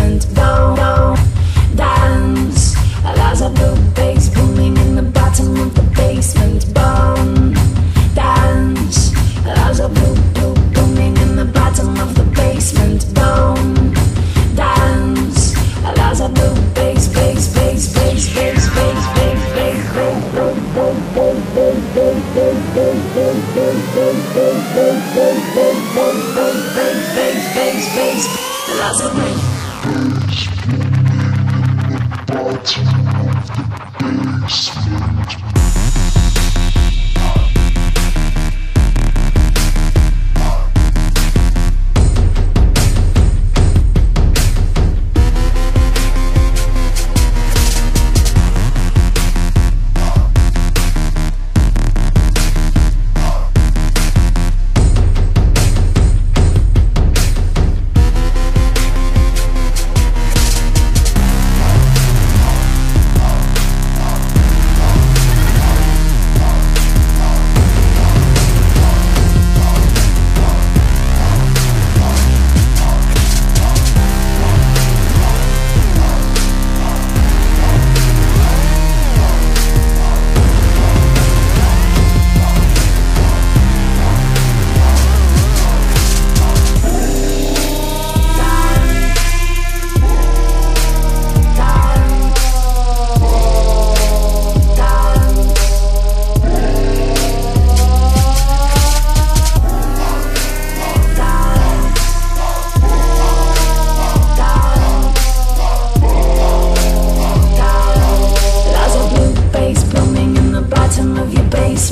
and go. go. That's the of the day spent.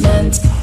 basement.